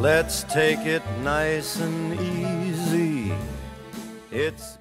Let's take it nice and easy. It's